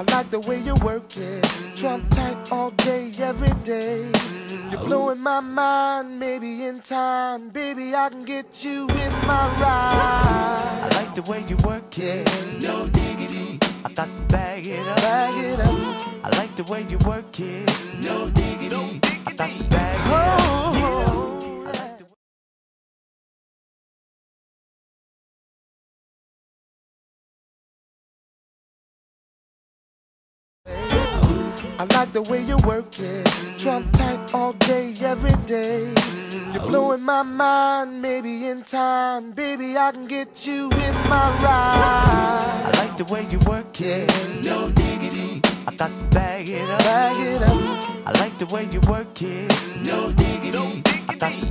I like the way you work it. Trump tight all day, every day. You're blowing my mind, maybe in time, baby, I can get you in my ride. I like the way you work it. No diggity. I got to bag it up. Bag it up. I like the way you work it. No diggity. I got to bag I like the way you work it. Trump tight all day, every day. You're blowing my mind, maybe in time, baby, I can get you in my ride. I like the way you work it. No diggity. I got to bag it up. Bag it up. I like the way you work it. No diggity. I got to